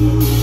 you.